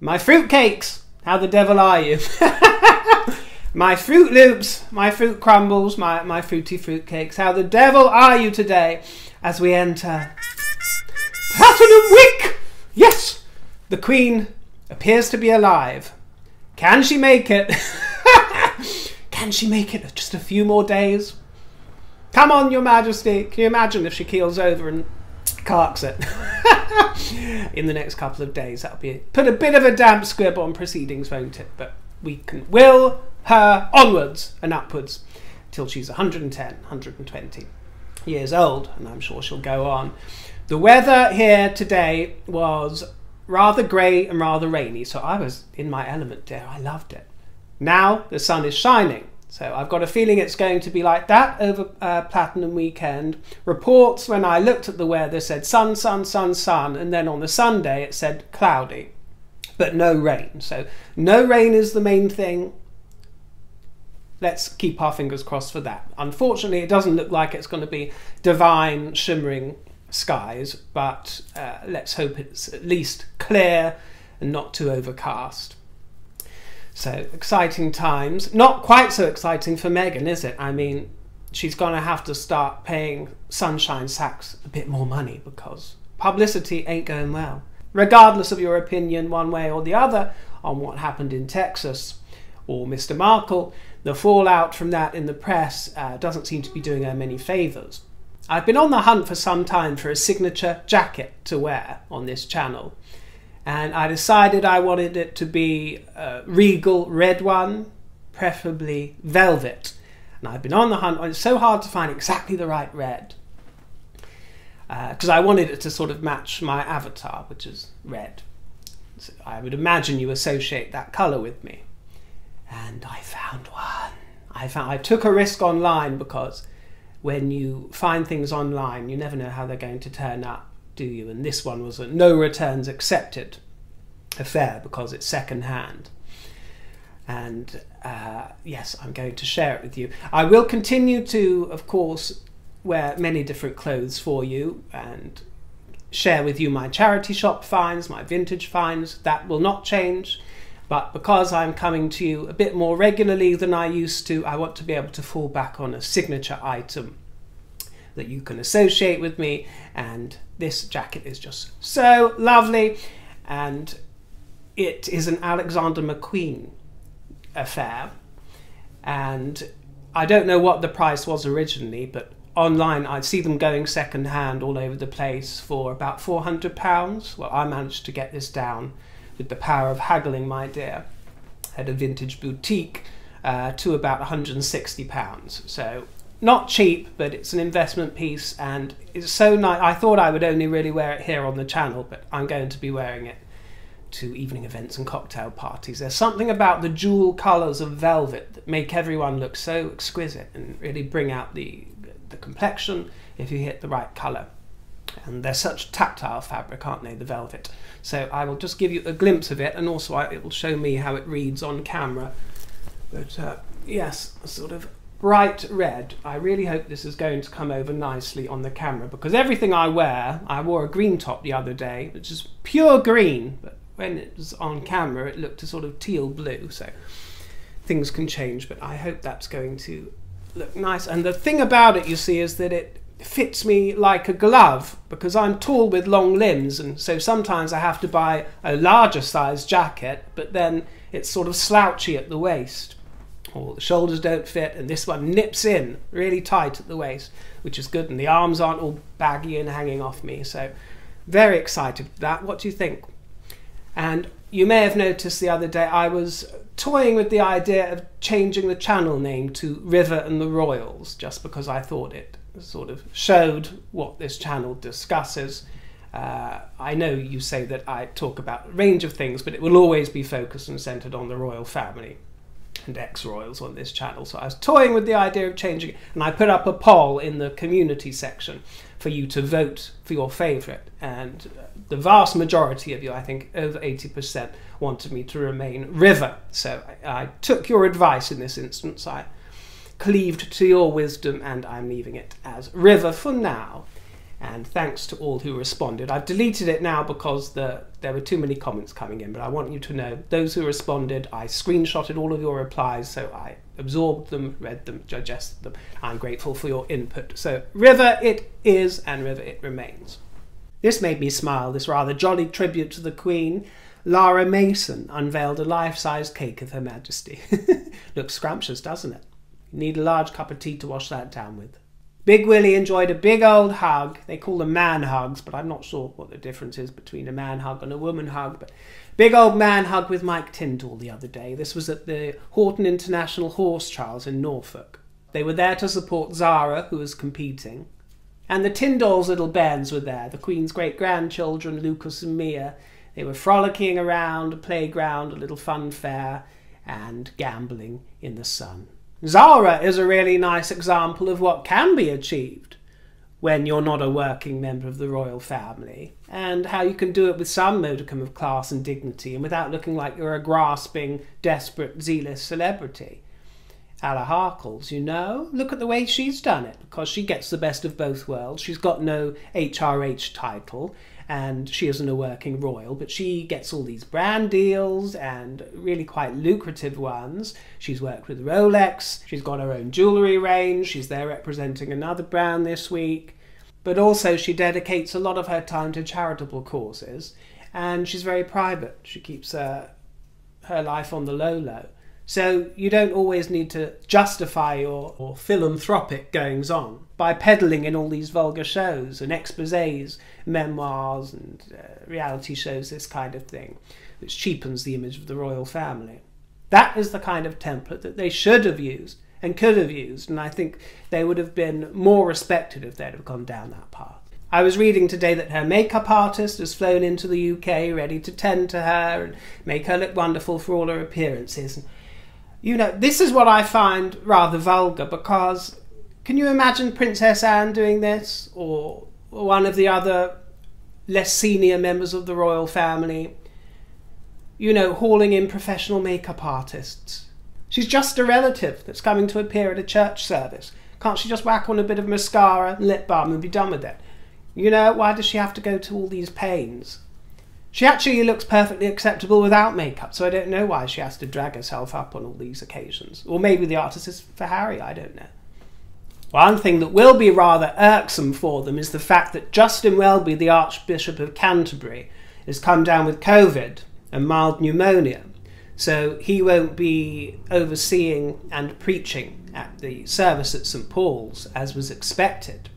My fruitcakes! How the devil are you? my Fruit Loops, my fruit crumbles, my, my fruity fruitcakes. How the devil are you today as we enter Platinum Week? Yes! The Queen appears to be alive. Can she make it? Can she make it just a few more days? Come on, Your Majesty. Can you imagine if she keels over and carks it? in the next couple of days. That'll be put a bit of a damp squib on proceedings, won't it? But we can will her onwards and upwards till she's 110, 120 years old, and I'm sure she'll go on. The weather here today was rather grey and rather rainy, so I was in my element there. I loved it. Now the sun is shining. So I've got a feeling it's going to be like that over uh, Platinum Weekend. Reports when I looked at the weather said sun, sun, sun, sun, and then on the Sunday it said cloudy, but no rain. So no rain is the main thing. Let's keep our fingers crossed for that. Unfortunately, it doesn't look like it's going to be divine, shimmering skies, but uh, let's hope it's at least clear and not too overcast. So exciting times. Not quite so exciting for Meghan, is it? I mean, she's going to have to start paying Sunshine Sachs a bit more money because publicity ain't going well. Regardless of your opinion, one way or the other, on what happened in Texas or Mr. Markle, the fallout from that in the press uh, doesn't seem to be doing her many favours. I've been on the hunt for some time for a signature jacket to wear on this channel and I decided I wanted it to be a regal red one, preferably velvet. And I've been on the hunt. It's so hard to find exactly the right red because uh, I wanted it to sort of match my avatar, which is red. So I would imagine you associate that color with me. And I found one. I found I took a risk online because when you find things online, you never know how they're going to turn up do you? And this one was a no returns accepted affair because it's second hand. And uh, yes, I'm going to share it with you. I will continue to, of course, wear many different clothes for you and share with you my charity shop finds, my vintage finds. That will not change. But because I'm coming to you a bit more regularly than I used to, I want to be able to fall back on a signature item that you can associate with me. And this jacket is just so lovely. And it is an Alexander McQueen affair. And I don't know what the price was originally but online I see them going second hand all over the place for about 400 pounds. Well I managed to get this down with the power of haggling my dear. At a vintage boutique uh, to about 160 pounds. So not cheap, but it's an investment piece and it's so nice. I thought I would only really wear it here on the channel, but I'm going to be wearing it to evening events and cocktail parties. There's something about the jewel colours of velvet that make everyone look so exquisite and really bring out the, the complexion if you hit the right colour. And they're such tactile fabric, aren't they, the velvet? So I will just give you a glimpse of it and also it will show me how it reads on camera. But uh, yes, sort of bright red. I really hope this is going to come over nicely on the camera because everything I wear, I wore a green top the other day, which is pure green, but when it was on camera it looked a sort of teal blue, so things can change, but I hope that's going to look nice. And the thing about it, you see, is that it fits me like a glove because I'm tall with long limbs, and so sometimes I have to buy a larger size jacket, but then it's sort of slouchy at the waist or the shoulders don't fit, and this one nips in really tight at the waist, which is good, and the arms aren't all baggy and hanging off me. So, very excited for that. What do you think? And you may have noticed the other day I was toying with the idea of changing the channel name to River and the Royals, just because I thought it sort of showed what this channel discusses. Uh, I know you say that I talk about a range of things, but it will always be focused and centered on the royal family and ex-royals on this channel. So I was toying with the idea of changing it, and I put up a poll in the community section for you to vote for your favourite. And uh, the vast majority of you, I think over 80%, wanted me to remain River. So I, I took your advice in this instance. I cleaved to your wisdom, and I'm leaving it as River for now. And thanks to all who responded. I've deleted it now because the, there were too many comments coming in, but I want you to know those who responded, I screenshotted all of your replies, so I absorbed them, read them, digested them. I'm grateful for your input. So, River it is, and River it remains. This made me smile, this rather jolly tribute to the Queen. Lara Mason unveiled a life sized cake of Her Majesty. Looks scrumptious, doesn't it? You need a large cup of tea to wash that down with. Big Willie enjoyed a big old hug. They call them man hugs, but I'm not sure what the difference is between a man hug and a woman hug. But big old man hug with Mike Tindall the other day. This was at the Houghton International Horse Trials in Norfolk. They were there to support Zara, who was competing. And the Tindall's little bands were there, the Queen's great grandchildren, Lucas and Mia. They were frolicking around a playground, a little fun fair, and gambling in the sun. Zara is a really nice example of what can be achieved when you're not a working member of the royal family, and how you can do it with some modicum of class and dignity and without looking like you're a grasping, desperate, zealous celebrity. Ella Harkles, you know, look at the way she's done it, because she gets the best of both worlds. She's got no HRH title, and she isn't a working royal, but she gets all these brand deals and really quite lucrative ones. She's worked with Rolex, she's got her own jewellery range, she's there representing another brand this week. But also, she dedicates a lot of her time to charitable causes, and she's very private. She keeps uh, her life on the low low. So you don't always need to justify your, philanthropic goings on by peddling in all these vulgar shows and exposés, memoirs and uh, reality shows, this kind of thing, which cheapens the image of the royal family. That is the kind of template that they should have used and could have used, and I think they would have been more respected if they'd have gone down that path. I was reading today that her makeup artist has flown into the UK ready to tend to her and make her look wonderful for all her appearances you know, this is what I find rather vulgar because can you imagine Princess Anne doing this or one of the other less senior members of the royal family, you know, hauling in professional makeup artists? She's just a relative that's coming to appear at a church service. Can't she just whack on a bit of mascara and lip balm and be done with it? You know, why does she have to go to all these pains? She actually looks perfectly acceptable without makeup, so I don't know why she has to drag herself up on all these occasions. Or maybe the artist is for Harry, I don't know. One thing that will be rather irksome for them is the fact that Justin Welby, the Archbishop of Canterbury, has come down with COVID and mild pneumonia. So he won't be overseeing and preaching at the service at St Paul's as was expected.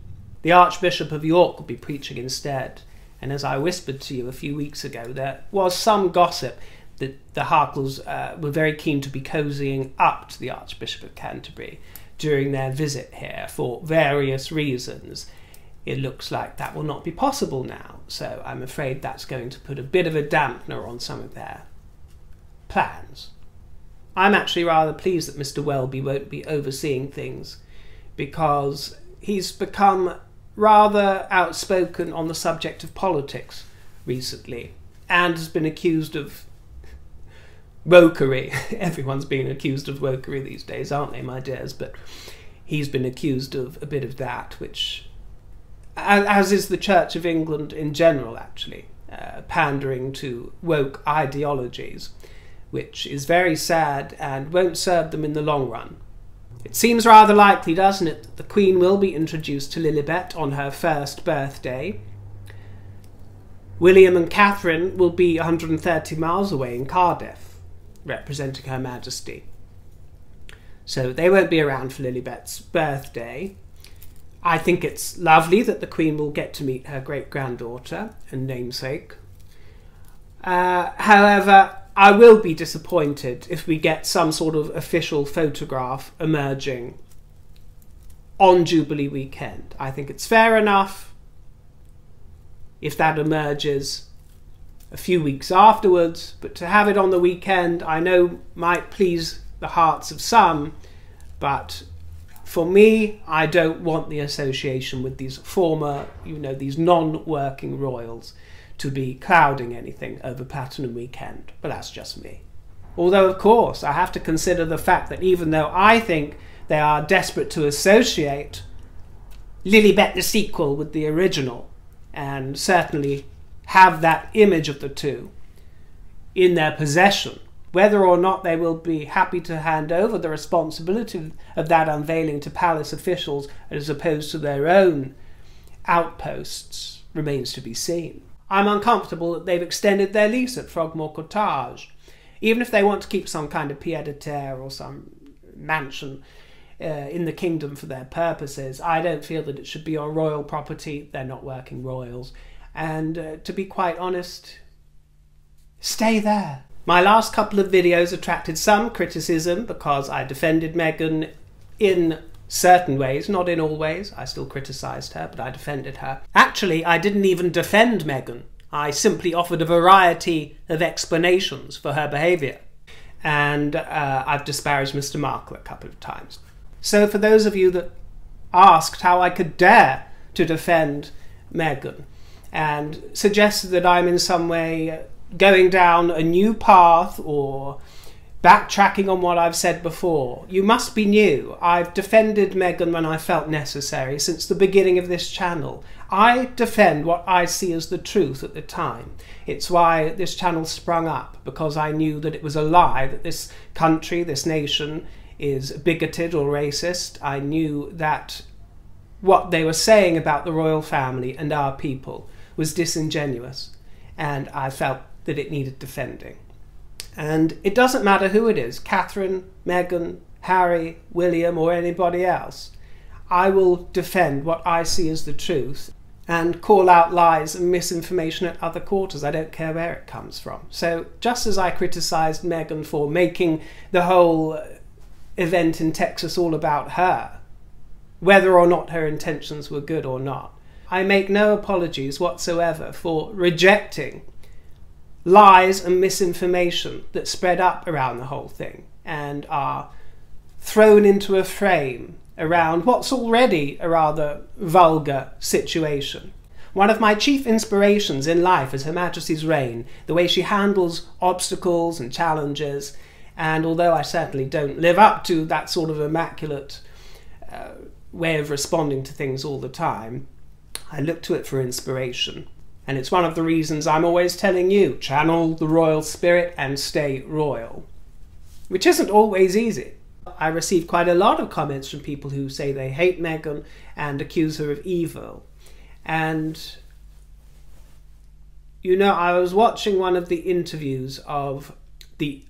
The Archbishop of York will be preaching instead. And as I whispered to you a few weeks ago, there was some gossip that the Harkles uh, were very keen to be cozying up to the Archbishop of Canterbury during their visit here for various reasons. It looks like that will not be possible now, so I'm afraid that's going to put a bit of a dampener on some of their plans. I'm actually rather pleased that Mr. Welby won't be overseeing things because he's become rather outspoken on the subject of politics recently and has been accused of wokery. Everyone's been accused of wokery these days, aren't they, my dears? But he's been accused of a bit of that, which, as is the Church of England in general, actually, uh, pandering to woke ideologies, which is very sad and won't serve them in the long run. It seems rather likely, doesn't it, Queen will be introduced to Lilibet on her first birthday. William and Catherine will be 130 miles away in Cardiff, representing Her Majesty. So they won't be around for Lilibet's birthday. I think it's lovely that the Queen will get to meet her great granddaughter and namesake. Uh, however, I will be disappointed if we get some sort of official photograph emerging on Jubilee weekend. I think it's fair enough if that emerges a few weeks afterwards, but to have it on the weekend I know might please the hearts of some, but for me, I don't want the association with these former, you know, these non working royals to be clouding anything over Platinum Weekend, but that's just me. Although, of course, I have to consider the fact that even though I think they are desperate to associate Lilibet the sequel with the original, and certainly have that image of the two in their possession. Whether or not they will be happy to hand over the responsibility of that unveiling to palace officials as opposed to their own outposts remains to be seen. I'm uncomfortable that they've extended their lease at Frogmore Cottage. Even if they want to keep some kind of pied à terre or some mansion uh, in the kingdom for their purposes, I don't feel that it should be on royal property. They're not working royals. And uh, to be quite honest, stay there. My last couple of videos attracted some criticism because I defended Meghan in certain ways, not in all ways. I still criticised her, but I defended her. Actually, I didn't even defend Meghan. I simply offered a variety of explanations for her behaviour. And uh, I've disparaged Mr. Markle a couple of times. So, for those of you that asked how I could dare to defend Meghan and suggested that I'm in some way going down a new path or backtracking on what I've said before. You must be new. I've defended Meghan when I felt necessary since the beginning of this channel. I defend what I see as the truth at the time. It's why this channel sprung up, because I knew that it was a lie, that this country, this nation, is bigoted or racist. I knew that what they were saying about the royal family and our people was disingenuous, and I felt that it needed defending. And it doesn't matter who it is Catherine, Meghan, Harry, William, or anybody else. I will defend what I see as the truth and call out lies and misinformation at other quarters. I don't care where it comes from. So, just as I criticised Meghan for making the whole event in Texas all about her, whether or not her intentions were good or not, I make no apologies whatsoever for rejecting lies and misinformation that spread up around the whole thing and are thrown into a frame around what's already a rather vulgar situation. One of my chief inspirations in life is Her Majesty's reign, the way she handles obstacles and challenges. And although I certainly don't live up to that sort of immaculate uh, way of responding to things all the time, I look to it for inspiration. And it's one of the reasons I'm always telling you channel the royal spirit and stay royal. Which isn't always easy. I receive quite a lot of comments from people who say they hate Meghan and accuse her of evil. And, you know, I was watching one of the interviews of the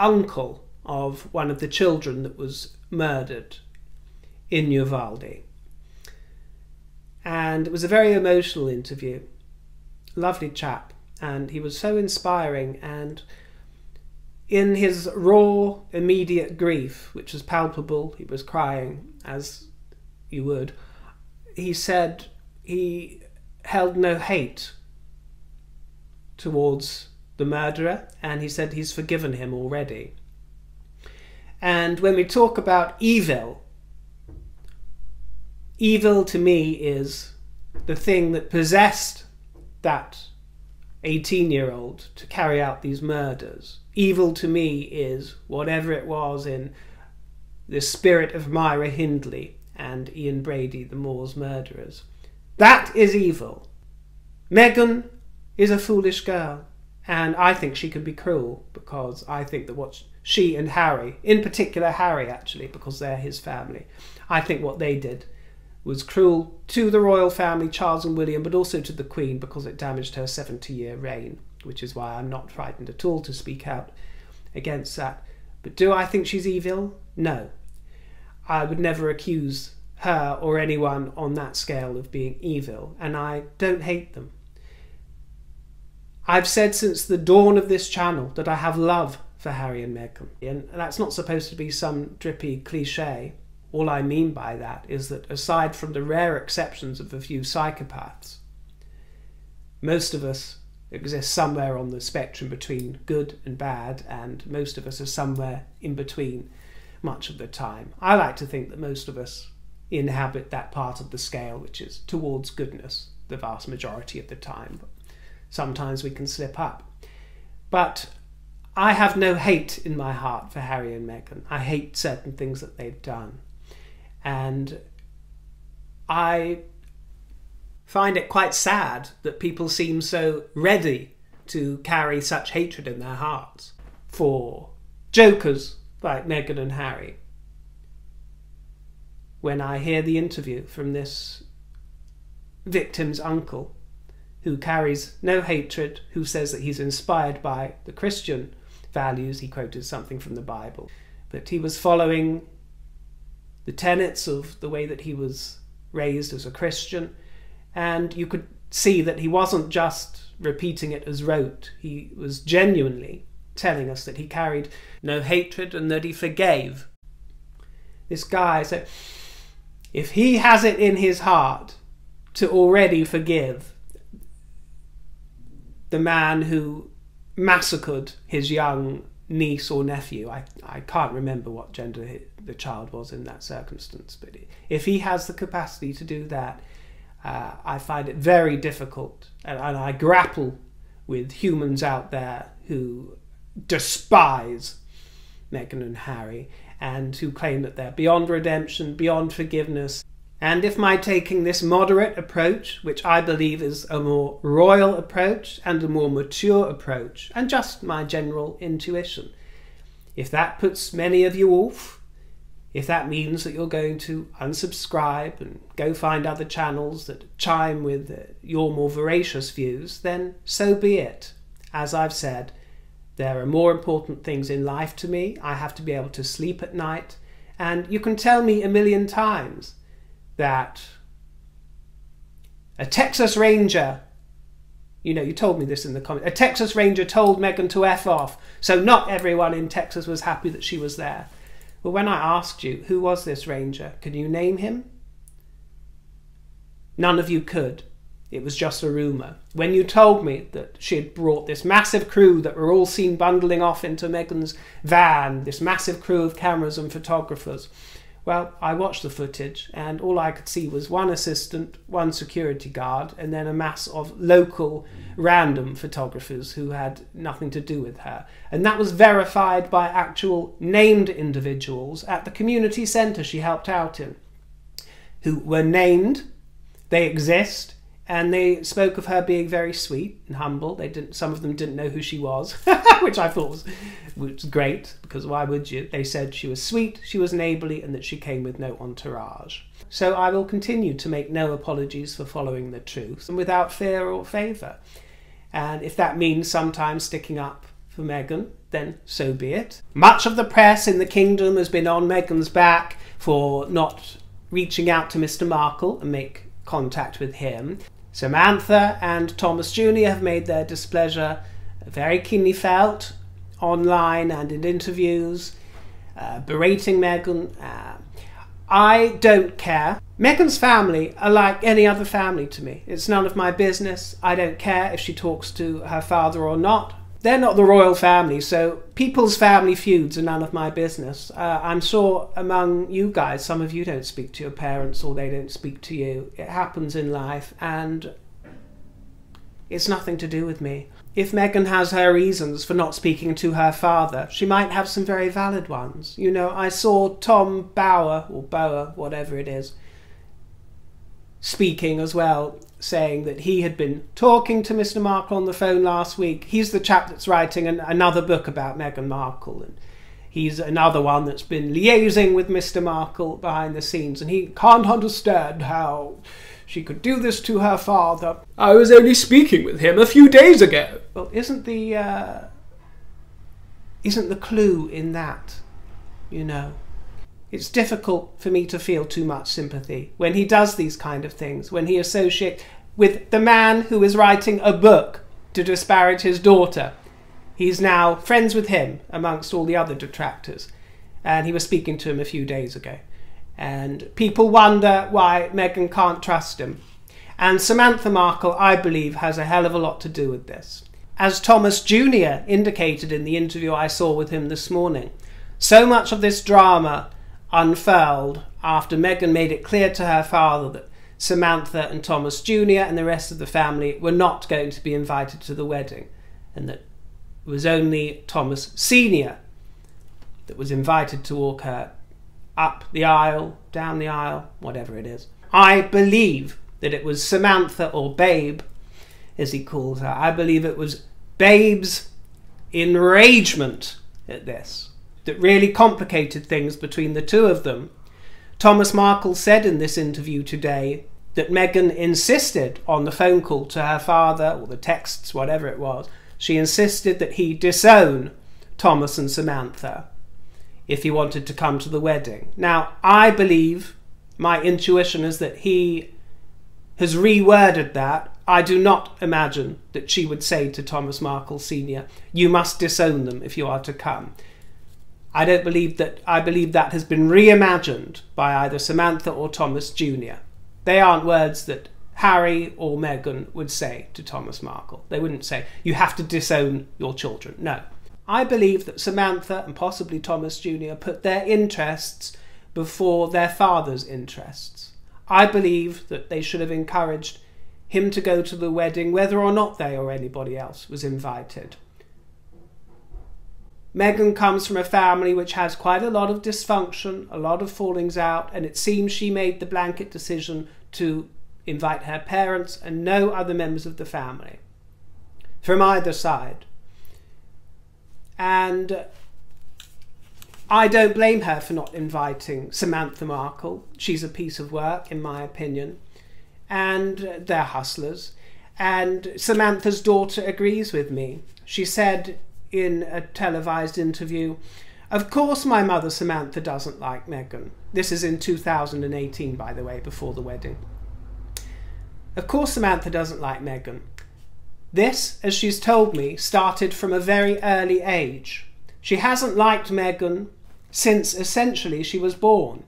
uncle of one of the children that was murdered in Uvalde. And it was a very emotional interview lovely chap, and he was so inspiring. And in his raw, immediate grief, which was palpable, he was crying as you would. He said he held no hate towards the murderer, and he said he's forgiven him already. And when we talk about evil, evil to me is the thing that possessed that 18 year old to carry out these murders. Evil to me is whatever it was in the spirit of Myra Hindley and Ian Brady, the Moors murderers. That is evil. Meghan is a foolish girl, and I think she can be cruel because I think that what she and Harry, in particular Harry actually, because they're his family, I think what they did was cruel to the royal family, Charles and William, but also to the Queen because it damaged her 70 year reign, which is why I'm not frightened at all to speak out against that. But do I think she's evil? No. I would never accuse her or anyone on that scale of being evil, and I don't hate them. I've said since the dawn of this channel that I have love for Harry and Meghan, and that's not supposed to be some drippy cliche. All I mean by that is that aside from the rare exceptions of a few psychopaths, most of us exist somewhere on the spectrum between good and bad, and most of us are somewhere in between much of the time. I like to think that most of us inhabit that part of the scale which is towards goodness the vast majority of the time. Sometimes we can slip up. But I have no hate in my heart for Harry and Meghan. I hate certain things that they've done. And I find it quite sad that people seem so ready to carry such hatred in their hearts for jokers like Meghan and Harry. When I hear the interview from this victim's uncle, who carries no hatred, who says that he's inspired by the Christian values, he quoted something from the Bible, but he was following the tenets of the way that he was raised as a Christian. And you could see that he wasn't just repeating it as rote, he was genuinely telling us that he carried no hatred and that he forgave. This guy. Said, if he has it in his heart to already forgive the man who massacred his young niece or nephew, I, I can't remember what gender the child was in that circumstance, but if he has the capacity to do that, uh, I find it very difficult, and, and I grapple with humans out there who despise Meghan and Harry and who claim that they're beyond redemption, beyond forgiveness. And if my taking this moderate approach, which I believe is a more royal approach and a more mature approach, and just my general intuition, if that puts many of you off, if that means that you're going to unsubscribe and go find other channels that chime with uh, your more voracious views, then so be it. As I've said, there are more important things in life to me. I have to be able to sleep at night. And you can tell me a million times that a Texas Ranger, you know, you told me this in the comments, a Texas Ranger told Meghan to F off. So not everyone in Texas was happy that she was there. Well, when I asked you, who was this ranger? Can you name him? None of you could. It was just a rumour. When you told me that she had brought this massive crew that were all seen bundling off into Meghan's van, this massive crew of cameras and photographers, well, I watched the footage, and all I could see was one assistant, one security guard, and then a mass of local random photographers who had nothing to do with her. And that was verified by actual named individuals at the community centre she helped out in, who were named, they exist, and they spoke of her being very sweet and humble. They didn't. Some of them didn't know who she was, which I thought was, was great because why would you? They said she was sweet, she was neighbourly, and that she came with no entourage. So I will continue to make no apologies for following the truth and without fear or favour. And if that means sometimes sticking up for Meghan, then so be it. Much of the press in the kingdom has been on Meghan's back for not reaching out to Mr. Markle and make contact with him. Samantha and Thomas Jr. have made their displeasure very keenly felt online and in interviews, uh, berating Meghan. Uh, I don't care. Meghan's family are like any other family to me. It's none of my business. I don't care if she talks to her father or not they're not the royal family, so people's family feuds are none of my business. Uh, I'm sure among you guys, some of you don't speak to your parents or they don't speak to you. It happens in life, and it's nothing to do with me. If Meghan has her reasons for not speaking to her father, she might have some very valid ones. You know, I saw Tom Bauer, or Bower, whatever it is, speaking as well saying that he had been talking to Mr. Markle on the phone last week. He's the chap that's writing an, another book about Meghan Markle, and he's another one that's been liaising with Mr. Markle behind the scenes, and he can't understand how she could do this to her father. I was only speaking with him a few days ago. Well, isn't the uh, isn't the clue in that, you know? It's difficult for me to feel too much sympathy when he does these kind of things, when he associates with the man who is writing a book to disparage his daughter. He's now friends with him amongst all the other detractors, and he was speaking to him a few days ago. And people wonder why Meghan can't trust him. And Samantha Markle, I believe, has a hell of a lot to do with this. As Thomas Jr. indicated in the interview I saw with him this morning, so much of this drama unfurled after Meghan made it clear to her father that Samantha and Thomas Jr. and the rest of the family were not going to be invited to the wedding, and that it was only Thomas Sr. that was invited to walk her up the aisle, down the aisle, whatever it is. I believe that it was Samantha or Babe, as he calls her. I believe it was Babe's enragement at this that really complicated things between the two of them. Thomas Markle said in this interview today that Meghan insisted on the phone call to her father, or the texts, whatever it was. She insisted that he disown Thomas and Samantha if he wanted to come to the wedding. Now, I believe, my intuition is that he has reworded that. I do not imagine that she would say to Thomas Markle Sr., You must disown them if you are to come. I don't believe that. I believe that has been reimagined by either Samantha or Thomas Jr. They aren't words that Harry or Meghan would say to Thomas Markle. They wouldn't say, You have to disown your children. No. I believe that Samantha and possibly Thomas Jr. put their interests before their father's interests. I believe that they should have encouraged him to go to the wedding whether or not they or anybody else was invited. Meghan comes from a family which has quite a lot of dysfunction, a lot of fallings out, and it seems she made the blanket decision to invite her parents and no other members of the family from either side. And I don't blame her for not inviting Samantha Markle. She's a piece of work, in my opinion. And they're hustlers. And Samantha's daughter agrees with me. She said in a televised interview. Of course, my mother Samantha doesn't like Meghan. This is in 2018, by the way, before the wedding. Of course, Samantha doesn't like Meghan. This, as she's told me, started from a very early age. She hasn't liked Meghan since essentially she was born.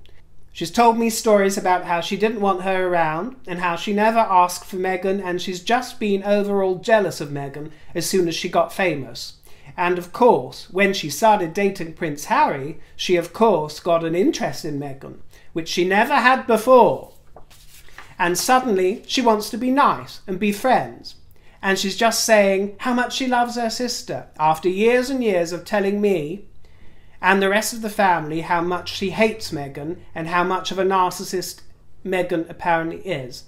She's told me stories about how she didn't want her around and how she never asked for Meghan and she's just been overall jealous of Meghan as soon as she got famous. And of course, when she started dating Prince Harry, she of course got an interest in Meghan, which she never had before. And suddenly she wants to be nice and be friends. And she's just saying how much she loves her sister after years and years of telling me and the rest of the family how much she hates Meghan and how much of a narcissist Meghan apparently is,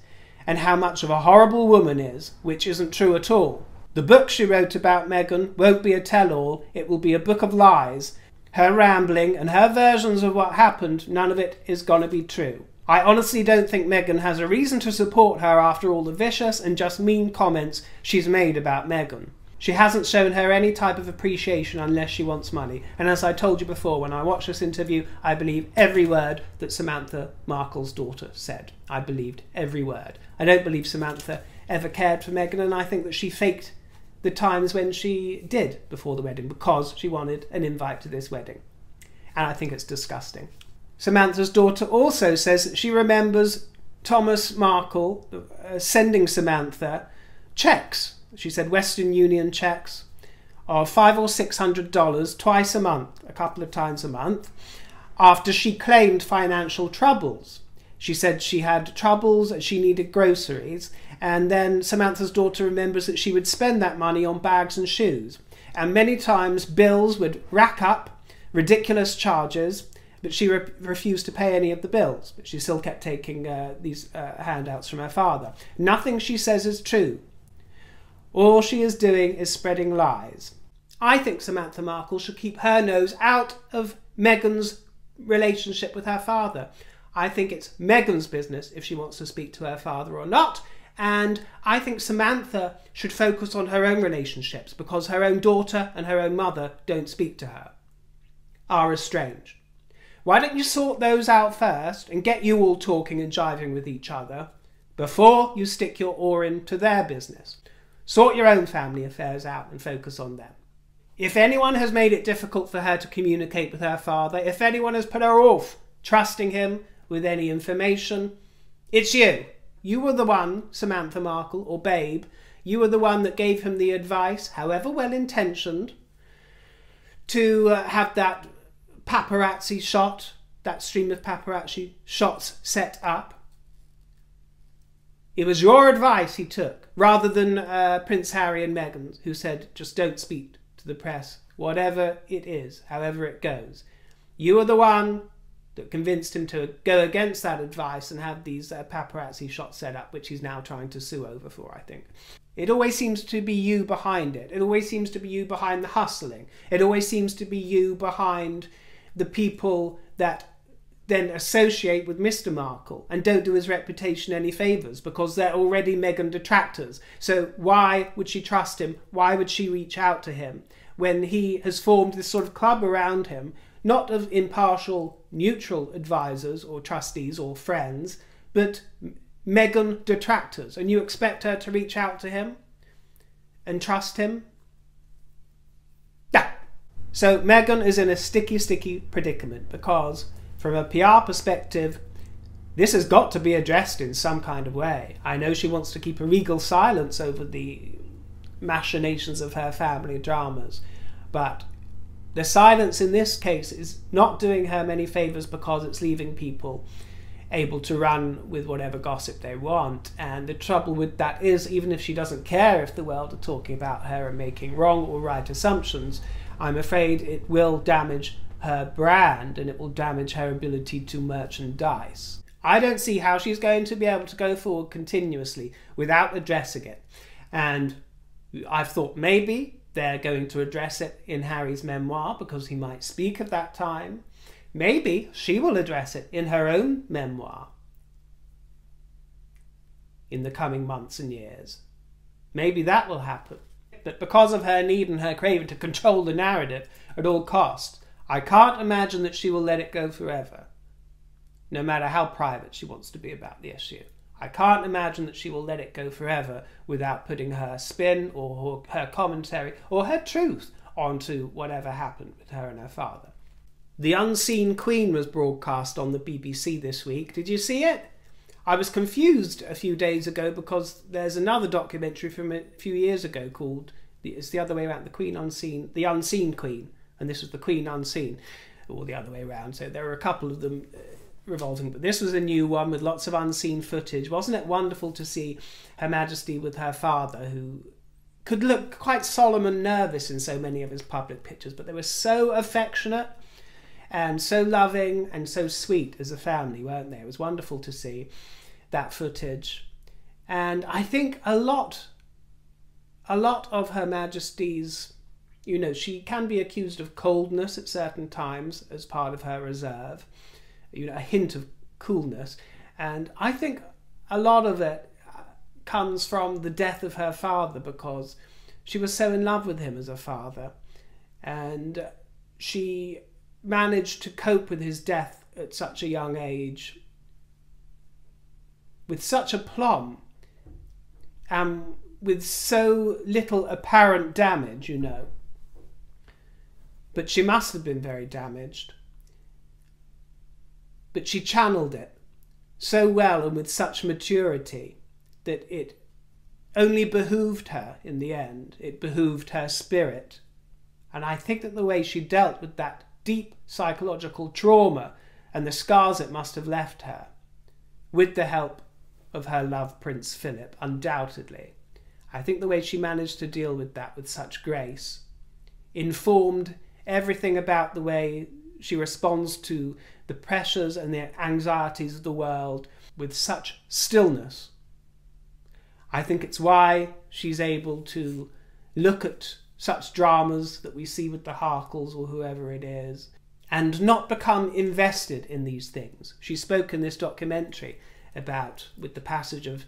and how much of a horrible woman is, which isn't true at all. The book she wrote about Meghan won't be a tell all, it will be a book of lies. Her rambling and her versions of what happened, none of it is going to be true. I honestly don't think Meghan has a reason to support her after all the vicious and just mean comments she's made about Meghan. She hasn't shown her any type of appreciation unless she wants money. And as I told you before, when I watched this interview, I believe every word that Samantha Markle's daughter said. I believed every word. I don't believe Samantha ever cared for Meghan, and I think that she faked the times when she did before the wedding because she wanted an invite to this wedding. And I think it's disgusting. Samantha's daughter also says she remembers Thomas Markle uh, sending Samantha checks. She said Western Union checks of five or six hundred dollars twice a month, a couple of times a month, after she claimed financial troubles. She said she had troubles, she needed groceries, and then Samantha's daughter remembers that she would spend that money on bags and shoes. And many times bills would rack up, ridiculous charges, but she re- refused to pay any of the bills. But she still kept taking uh, these uh, handouts from her father. Nothing she says is true. All she is doing is spreading lies. I think Samantha Markle should keep her nose out of Meghan's relationship with her father. I think it's Meghan's business if she wants to speak to her father or not, and I think Samantha should focus on her own relationships because her own daughter and her own mother don't speak to her, are estranged. Why don't you sort those out first and get you all talking and jiving with each other before you stick your oar into their business? Sort your own family affairs out and focus on them. If anyone has made it difficult for her to communicate with her father, if anyone has put her off trusting him with any information, it's you. You were the one, Samantha Markle, or Babe, you were the one that gave him the advice, however well intentioned, to uh, have that paparazzi shot, that stream of paparazzi shots set up. It was your advice he took, rather than uh, Prince Harry and Meghan, who said, just don't speak to the press, whatever it is, however it goes. You are the one that convinced him to go against that advice and have these uh, paparazzi shots set up, which he's now trying to sue over for, I think. It always seems to be you behind it. It always seems to be you behind the hustling. It always seems to be you behind the people that then associate with Mr. Markle and don't do his reputation any favours because they're already Meghan detractors. So why would she trust him? Why would she reach out to him when he has formed this sort of club around him, not of impartial, neutral advisors or trustees or friends, but Meghan detractors? And you expect her to reach out to him and trust him? Yeah. So Meghan is in a sticky, sticky predicament because from a PR perspective, this has got to be addressed in some kind of way. I know she wants to keep a regal silence over the machinations of her family dramas, but the silence in this case is not doing her many favours because it's leaving people able to run with whatever gossip they want. And the trouble with that is, even if she doesn't care if the world are talking about her and making wrong or right assumptions, I'm afraid it will damage her brand and it will damage her ability to merchandise. I don't see how she's going to be able to go forward continuously without addressing it. And I've thought maybe they're going to address it in Harry's memoir because he might speak of that time. Maybe she will address it in her own memoir in the coming months and years. Maybe that will happen. But because of her need and her craving to control the narrative at all costs, I can't imagine that she will let it go forever, no matter how private she wants to be about the issue. I can't imagine that she will let it go forever without putting her spin or her commentary or her truth onto whatever happened with her and her father. The Unseen Queen was broadcast on the BBC this week. Did you see it? I was confused a few days ago because there's another documentary from a few years ago called it's the other way around the Queen Unseen, the Unseen Queen, and this was the Queen Unseen, or the other way around. So there are a couple of them uh, revolving, but this was a new one with lots of unseen footage. Wasn't it wonderful to see Her Majesty with her father, who could look quite solemn and nervous in so many of his public pictures, but they were so affectionate and so loving and so sweet as a family, weren't they? It was wonderful to see that footage. And I think a lot, a lot of Her Majesty's you know, she can be accused of coldness at certain times as part of her reserve, you know, a hint of coolness. And I think a lot of it uh, comes from the death of her father because she was so in love with him as a father. And she managed to cope with his death at such a young age with such aplomb and with so little apparent damage, you know. But she must have been very damaged. But she channeled it so well and with such maturity that it only behooved her in the end. It behooved her spirit. And I think that the way she dealt with that deep psychological trauma and the scars it must have left her, with the help of her love, Prince Philip, undoubtedly, I think the way she managed to deal with that with such grace informed everything about the way she responds to the pressures and the anxieties of the world with such stillness. I think it's why she's able to look at such dramas that we see with the Harkles or whoever it is and not become invested in these things. She spoke in this documentary about, with the passage of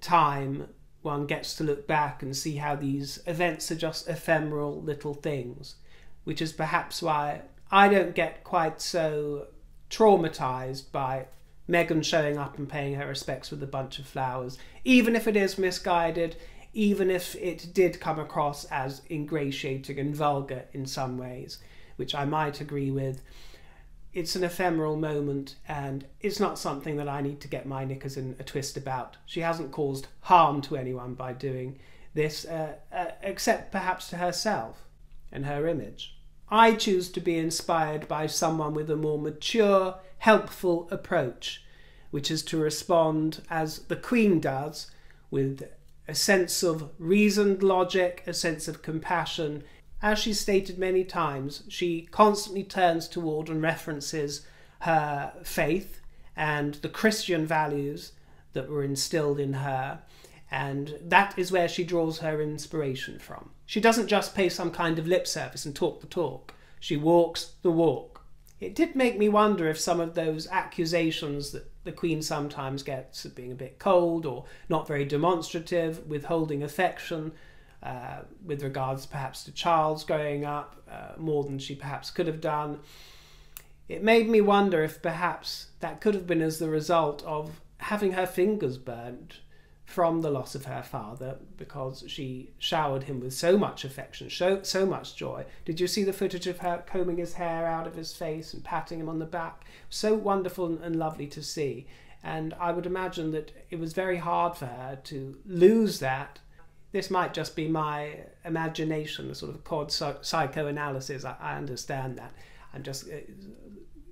time, one gets to look back and see how these events are just ephemeral little things which is perhaps why I don't get quite so traumatized by Meghan showing up and paying her respects with a bunch of flowers, even if it is misguided, even if it did come across as ingratiating and vulgar in some ways, which I might agree with. It's an ephemeral moment, and it's not something that I need to get my knickers in a twist about. She hasn't caused harm to anyone by doing this, uh, uh, except perhaps to herself and her image. I choose to be inspired by someone with a more mature, helpful approach, which is to respond as the Queen does, with a sense of reasoned logic, a sense of compassion. As she stated many times, she constantly turns toward and references her faith and the Christian values that were instilled in her, and that is where she draws her inspiration from. She doesn't just pay some kind of lip service and talk the talk, she walks the walk. It did make me wonder if some of those accusations that the Queen sometimes gets of being a bit cold or not very demonstrative, withholding affection, uh, with regards perhaps to Charles growing up uh, more than she perhaps could have done. It made me wonder if perhaps that could have been as the result of having her fingers burned from the loss of her father because she showered him with so much affection, so, so much joy. Did you see the footage of her combing his hair out of his face and patting him on the back? So wonderful and lovely to see. And I would imagine that it was very hard for her to lose that. This might just be my imagination, the sort of cod psychoanalysis. I, I understand that. I'm just, uh,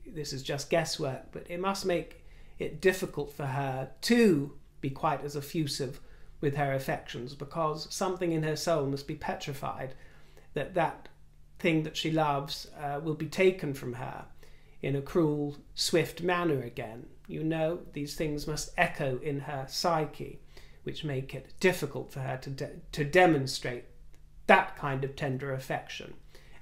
this is just guesswork, but it must make it difficult for her to be quite as effusive with her affections because something in her soul must be petrified that that thing that she loves uh, will be taken from her in a cruel, swift manner again. You know, these things must echo in her psyche, which make it difficult for her to, de- to demonstrate that kind of tender affection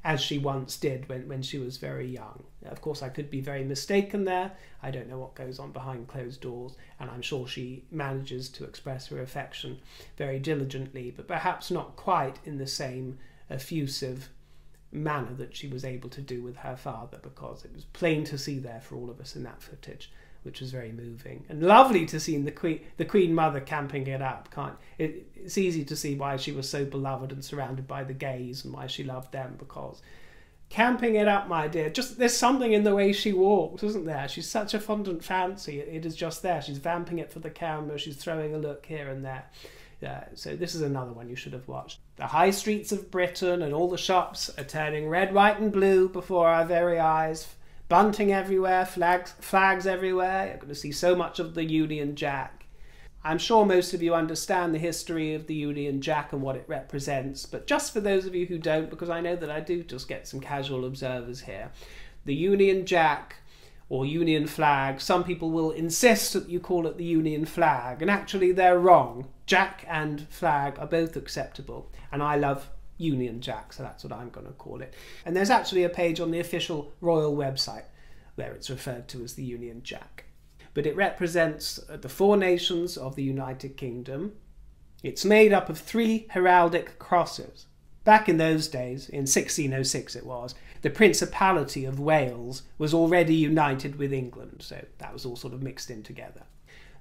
as she once did when, when she was very young. Of course, I could be very mistaken there. I don't know what goes on behind closed doors, and I'm sure she manages to express her affection very diligently, but perhaps not quite in the same effusive manner that she was able to do with her father, because it was plain to see there for all of us in that footage which was very moving and lovely to see the queen the queen mother camping it up can't it, it's easy to see why she was so beloved and surrounded by the gays and why she loved them because camping it up my dear just there's something in the way she walks isn't there? She's such a fondant fancy it, it is just there. She's vamping it for the camera she's throwing a look here and there. Yeah, so this is another one you should have watched. The high streets of Britain and all the shops are turning red, white, and blue before our very eyes bunting everywhere, flags, flags everywhere. You're going to see so much of the Union Jack. I'm sure most of you understand the history of the Union Jack and what it represents, but just for those of you who don't, because I know that I do just get some casual observers here, the Union Jack or Union flag, some people will insist that you call it the Union flag, and actually they're wrong. Jack and flag are both acceptable, and I love Union Jack, so that's what I'm going to call it. And there's actually a page on the official royal website where it's referred to as the Union Jack. But it represents uh, the four nations of the United Kingdom. It's made up of three heraldic crosses. Back in those days, in 1606 it was, the Principality of Wales was already united with England, so that was all sort of mixed in together.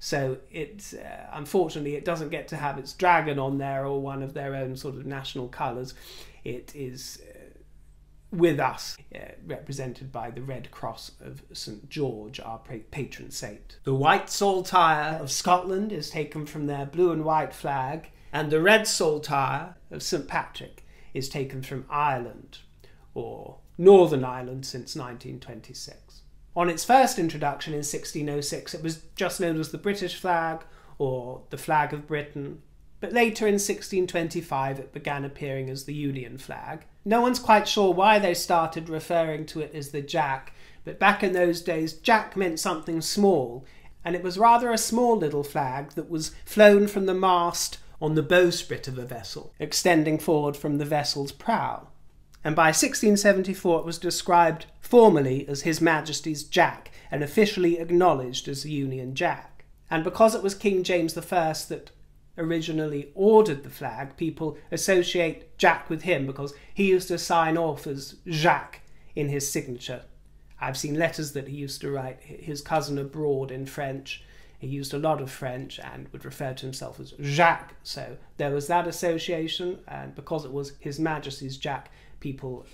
So it uh, unfortunately it doesn't get to have its dragon on there or one of their own sort of national colours. It is uh, with us, uh, represented by the red cross of St George, our patron saint. The white saltire of Scotland is taken from their blue and white flag, and the red saltire of St Patrick is taken from Ireland, or Northern Ireland since 1926. On its first introduction in 1606, it was just known as the British flag or the flag of Britain, but later in 1625 it began appearing as the Union flag. No one's quite sure why they started referring to it as the Jack, but back in those days, Jack meant something small, and it was rather a small little flag that was flown from the mast on the bowsprit of a vessel, extending forward from the vessel's prow and by 1674 it was described formally as His Majesty's Jack and officially acknowledged as the Union Jack. And because it was King James I that originally ordered the flag, people associate Jack with him because he used to sign off as Jacques in his signature. I've seen letters that he used to write his cousin abroad in French. He used a lot of French and would refer to himself as Jacques. So there was that association, and because it was His Majesty's Jack, people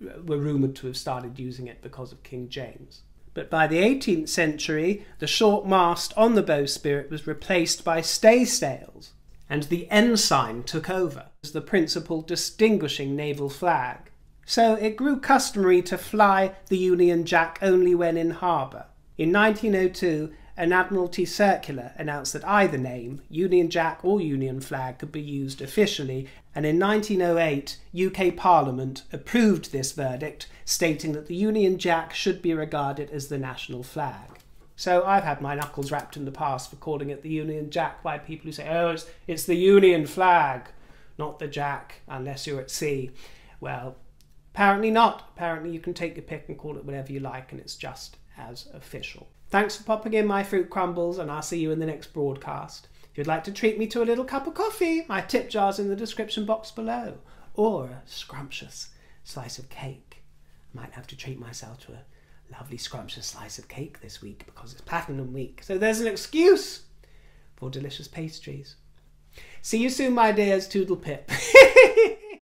were rumoured to have started using it because of King James. But by the 18th century, the short mast on the bowsprit was replaced by staysails, and the ensign took over as the principal distinguishing naval flag. So it grew customary to fly the Union Jack only when in harbour. In 1902, an Admiralty circular announced that either name, Union Jack or Union Flag, could be used officially, and in 1908, UK Parliament approved this verdict, stating that the Union Jack should be regarded as the national flag. So I've had my knuckles rapped in the past for calling it the Union Jack by people who say, oh, it's, it's the Union flag, not the Jack, unless you're at sea. Well, apparently not. Apparently you can take your pick and call it whatever you like, and it's just as official. Thanks for popping in my fruit crumbles, and I'll see you in the next broadcast. If you'd like to treat me to a little cup of coffee, my tip jar's in the description box below, or a scrumptious slice of cake. I might have to treat myself to a lovely scrumptious slice of cake this week because it's Platinum Week. So there's an excuse for delicious pastries. See you soon, my dears. Toodle pip.